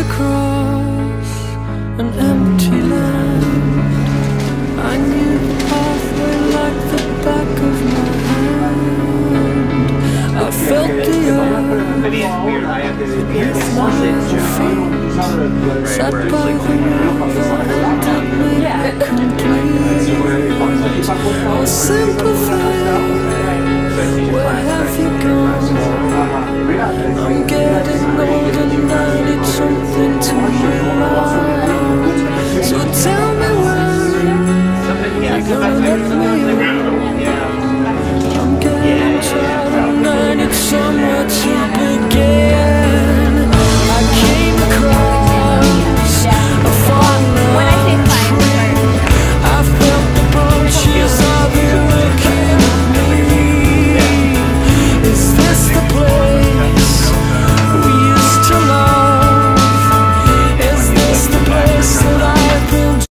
across an empty land. I knew the like the back of my hand. I felt the earth beneath my feet. Sat by the river and tapped me complete. Where have you gone? someone